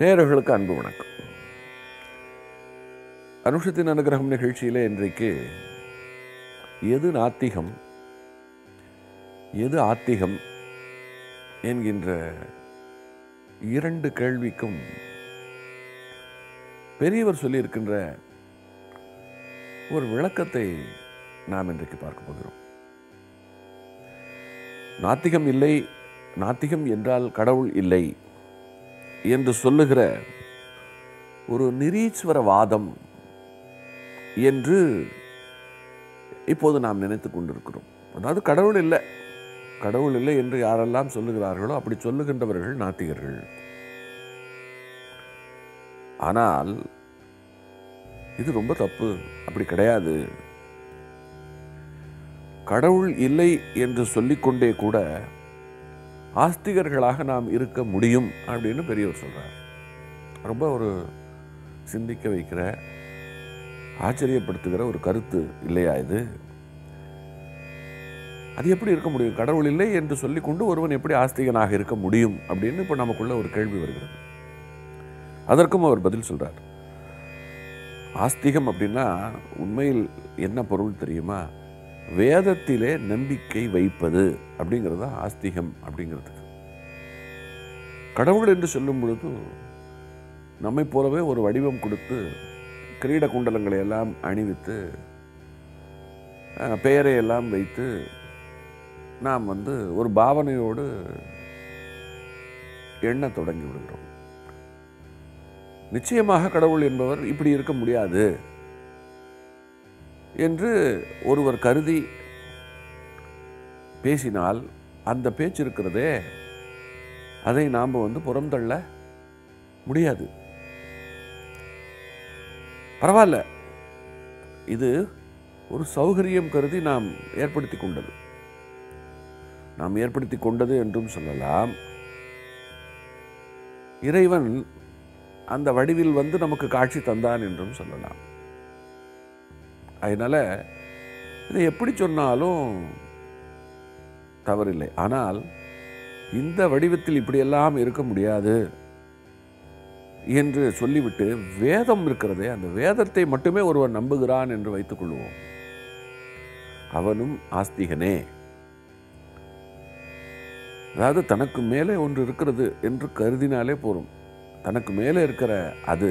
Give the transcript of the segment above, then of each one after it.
நேயர்களுக்கு அன்பு வணக்கம். அனுஷத்தின் அனுகிரகம் நிகழ்ச்சியில் இன்றைக்கு எது நாத்திகம் எது ஆத்திகம் என்கின்ற இரண்டு கேள்விக்கும் பெரியவர் சொல்லியிருக்கின்ற ஒரு விளக்கத்தை நாம் இன்றைக்கு பார்க்க போகிறோம். நாத்திகம் இல்லை நாத்திகம் என்றால் கடவுள் இல்லை. என்று சொல்லுகிற ஒரு நிரீஸ்வரவாதம் என்று இப்போது நாம் நினைத்து கொண்டிருக்கிறோம். அதாவது கடவுள் இல்லை. கடவுள் இல்லை என்று யாரெல்லாம் சொல்லுகிறார்களோ அப்படி சொல்லுகின்றவர்கள் நாத்திகர்கள். ஆனால் இது ரொம்ப தப்பு. அப்படி கிடையாது. கடவுள் இல்லை என்று சொல்லிக்கொண்டே கூட ஆஸ்திகர்களாக நாம் இருக்க முடியும் அப்படின்னு பெரியவர் சொல்கிறார் ரொம்ப ஒரு சிந்திக்க வைக்கிற ஆச்சரியப்படுத்துகிற ஒரு கருத்து இல்லையா இது? அது எப்படி இருக்க முடியும்? கடவுள் இல்லை என்று சொல்லிக்கொண்டு ஒருவன் எப்படி ஆஸ்திகனாக இருக்க முடியும் அப்படின்னு இப்போ நமக்குள்ள ஒரு கேள்வி வருகிறது. அதற்கும் அவர் பதில் சொல்கிறார் ஆஸ்திகம் அப்படின்னா உண்மையில் என்ன பொருள் தெரியுமா? வேதத்திலே நம்பிக்கை வைப்பது அப்படிங்கிறது தான் ஆஸ்திகம் அப்படிங்கிறதுக்கு. கடவுள் என்று சொல்லும் பொழுது நம்மை போலவே ஒரு வடிவம் கொடுத்து கிரீட குண்டலங்களை எல்லாம் அணிவித்து பெயரை எல்லாம் வைத்து நாம் வந்து ஒரு பாவனையோடு எண்ணத் தொடங்கி விடுகிறோம். நிச்சயமாக கடவுள் என்பவர் இப்படி இருக்க முடியாது. என்று ஒருவர் கருதி பேசினால் அந்த பேச்சு இருக்கிறதே. அதை நாம் வந்து புறந்தள்ள முடியாது. பரவாயில்ல. இது ஒரு சௌகரியம் கருதி நாம் ஏற்படுத்தி கொண்டது. நாம் ஏற்படுத்தி கொண்டது என்றும் சொல்லலாம். இறைவன் அந்த வடிவில் வந்து நமக்கு காட்சி தந்தான் என்றும் சொல்லலாம். அதனால இது எப்படி சொன்னாலும் தவறில்லை. ஆனால் இந்த வடிவத்தில் இப்படியெல்லாம் இருக்க முடியாது என்று சொல்லிவிட்டு வேதம் இருக்கிறதே அந்த வேதத்தை மட்டுமே ஒருவன் நம்புகிறான் என்று வைத்துக்கொள்வோம் அவனும் ஆஸ்திகனே. அதாவது தனக்கு மேலே ஒன்று இருக்கிறது என்று கருதினாலே போகும் தனக்கு மேலே இருக்கிற அது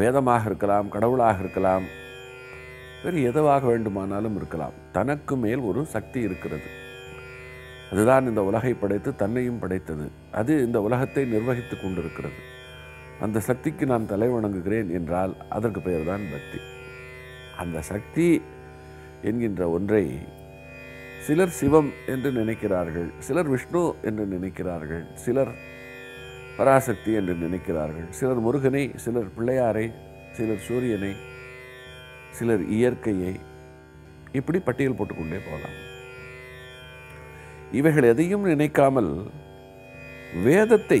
வேதமாக இருக்கலாம் கடவுளாக இருக்கலாம் வேறு எதுவாக வேண்டுமானாலும் இருக்கலாம். தனக்கு மேல் ஒரு சக்தி இருக்கிறது. அதுதான் இந்த உலகை படைத்து தன்னையும் படைத்தது. அது இந்த உலகத்தை நிர்வகித்து கொண்டிருக்கிறது. அந்த சக்திக்கு நான் தலை வணங்குகிறேன் என்றால் அதற்கு பெயர் தான் பக்தி. அந்த சக்தி என்கின்ற ஒன்றை சிலர் சிவம் என்று நினைக்கிறார்கள் சிலர் விஷ்ணு என்று நினைக்கிறார்கள் சிலர் பராசக்தி என்று நினைக்கிறார்கள். சிலர் முருகனை சிலர் பிள்ளையாரை சிலர் சூரியனை சிலர் இயற்கையை இப்படி பட்டியல் போட்டுக்கொண்டே போகலாம். இவைகள் எதையும் நினைக்காமல் வேதத்தை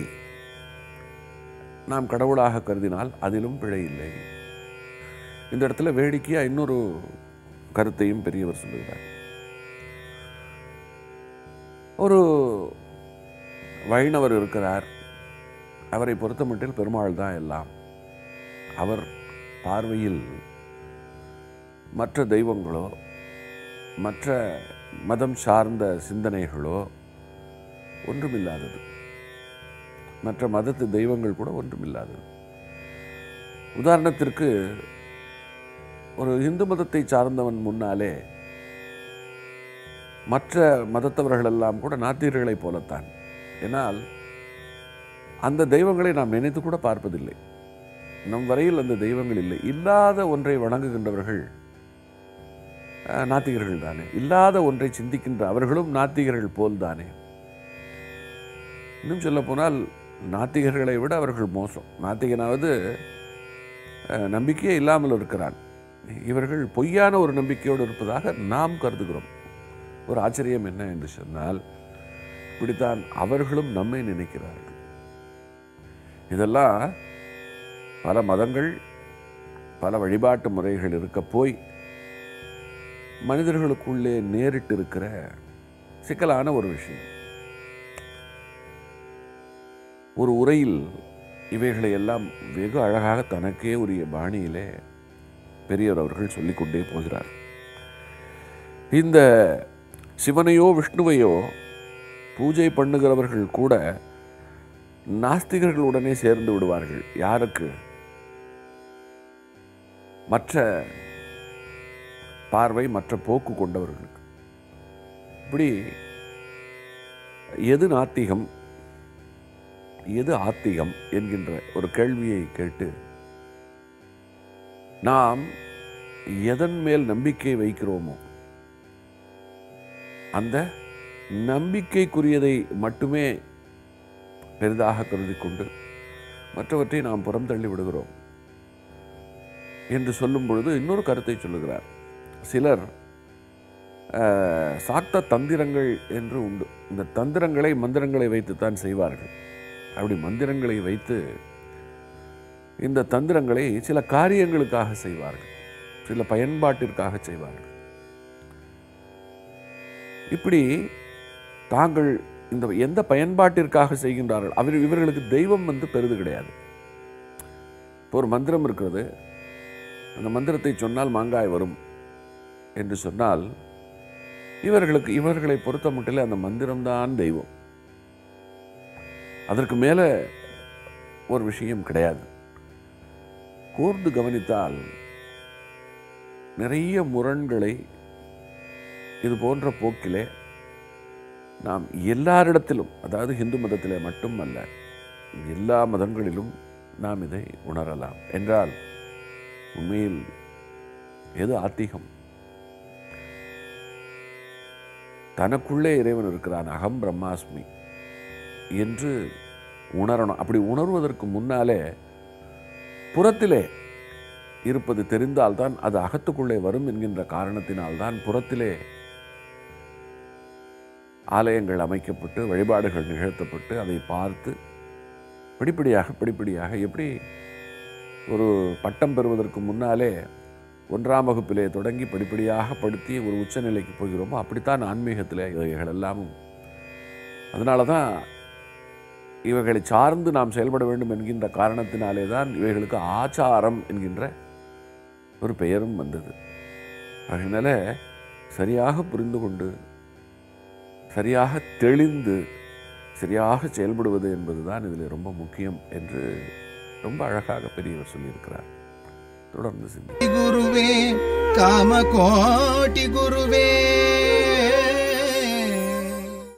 நாம் கடவுளாக கருதினால் அதிலும் பிழை இல்லை. இந்த இடத்துல வேடிக்கையா இன்னொரு கருத்தையும் பெரியவர் சொல்லுகிறார். ஒரு வைணவர் இருக்கிறார். அவரை பொறுத்தமட்டில் பெருமாள் தான் எல்லாம். அவர் பார்வையில் மற்ற தெய்வங்களோ மற்ற மதம் சார்ந்த சிந்தனைகளோ ஒன்றுமில்லாதது. மற்ற மதத்து தெய்வங்கள் கூட ஒன்றுமில்லாதது. உதாரணத்திற்கு ஒரு இந்து மதத்தை சார்ந்தவன் முன்னாலே மற்ற மதத்தவர்கள் எல்லாம் கூட நாத்திகர்களைப் போலத்தான். ஏன்னால் அந்த தெய்வங்களை நாம் நினைத்து கூட பார்ப்பதில்லை. நம் வரையில் அந்த தெய்வங்கள் இல்லை. இல்லாத ஒன்றை வணங்குகின்றவர்கள் அஹ், நாத்திகர்கள் தானே. இல்லாத ஒன்றை சிந்திக்கின்ற அவர்களும் நாத்திகர்கள் போல் தானே. இன்னும் சொல்ல போனால் நாத்திகர்களை விட அவர்கள் மோசம். நாத்திகனாவது அஹ், நம்பிக்கையே இல்லாமல் இருக்கிறான். இவர்கள் பொய்யான ஒரு நம்பிக்கையோடு இருப்பதாக நாம் கருதுகிறோம். ஒரு ஆச்சரியம் என்ன என்று சொன்னால் இப்படித்தான் அவர்களும் நம்மை நினைக்கிறார்கள். இதெல்லாம் பல மதங்கள் பல வழிபாட்டு முறைகள் இருக்க போய் மனிதர்களுக்குள்ளே நேரிட்டு இருக்கிற சிக்கலான ஒரு விஷயம். ஒரு உரையில் இவைகளை எல்லாம் வெகு அழகாக தனக்கே உரிய பாணியிலே பெரியவர் அவர்கள் சொல்லிக்கொண்டே போகிறார். இந்த சிவனையோ விஷ்ணுவையோ பூஜை பண்ணுகிறவர்கள் கூட நாஸ்திகர்களுடனே சேர்ந்து விடுவார்கள். யாருக்கு? மற்ற பார்வை மற்ற போக்கு கொண்டவர்களுக்கு. இப்படி எது நாத்திகம் எது ஆத்திகம் என்கின்ற ஒரு கேள்வியை கேட்டு நாம் எதன் மேல் நம்பிக்கை வைக்கிறோமோ அந்த நம்பிக்கைக்குரியதை மட்டுமே பெரிதாக கருதி கொண்டு மற்றவற்றை நாம் புறம் தள்ளி விடுகிறோம் என்று சொல்லும் பொழுது இன்னொரு கருத்தை சொல்லுகிறார். சிலர் அஹ், சாக்த தந்திரங்கள் என்று உண்டு. இந்த தந்திரங்களை மந்திரங்களை வைத்துத்தான் செய்வார்கள். அப்படி மந்திரங்களை வைத்து இந்த தந்திரங்களை சில காரியங்களுக்காக செய்வார்கள். சில பயன்பாட்டிற்காக செய்வார்கள். இப்படி தாங்கள் இந்த எந்த பயன்பாட்டிற்காக செய்கின்றார்கள்? அவர் இவர்களுக்கு தெய்வம் வந்து பெரிது கிடையாது. இப்போ ஒரு மந்திரம் இருக்கிறது. அந்த மந்திரத்தை சொன்னால் மாங்காய் வரும் என்று சொன்னால் இவர்களுக்கு இவர்களை பொறுத்த மட்டில் அந்த மந்திரம்தான் தெய்வம். அதற்கு மேலே ஒரு விஷயம் கிடையாது. கூர்ந்து கவனித்தால் நிறைய முரண்களை இது போன்ற போக்கிலே நாம் எல்லாரிடத்திலும் அதாவது இந்து மதத்திலே மட்டுமல்ல எல்லா மதங்களிலும் நாம் இதை உணரலாம். என்றால் உண்மையில் எது ஆத்திகம்? தனக்குள்ளே இறைவன் இருக்கிறான் அகம் பிரம்மாஸ்மி என்று உணரணும். அப்படி உணர்வதற்கு முன்னாலே புறத்திலே இருப்பது தெரிந்தால்தான் அது அகத்துக்குள்ளே வரும் என்கின்ற காரணத்தினால்தான் புறத்திலே ஆலயங்கள் அமைக்கப்பட்டு வழிபாடுகள் நிகழ்த்தப்பட்டு அதை பார்த்து படிப்படியாக படிப்படியாக எப்படி ஒரு பட்டம் பெறுவதற்கு முன்னாலே ஒன்றாம் வகுப்பிலே தொடங்கி படிப்படியாக படுத்தி ஒரு உச்சநிலைக்கு போகிறோமோ அப்படித்தான் ஆன்மீகத்தில் இவைகள் எல்லாமும். அதனால தான் இவைகளை சார்ந்து நாம் செயல்பட வேண்டும் என்கின்ற காரணத்தினாலே தான் இவைகளுக்கு ஆச்சாரம் என்கின்ற ஒரு பெயரும் வந்தது. அதனால் சரியாக புரிந்து கொண்டு சரியாக தெளிந்து சரியாக செயல்படுவது என்பதுதான் இதில் ரொம்ப முக்கியம் என்று ரொம்ப அழகாக பெரியவர் சொல்லியிருக்கிறார். தொடர்ந்து சிந்தி குருவே காம கோட்டி குருவே.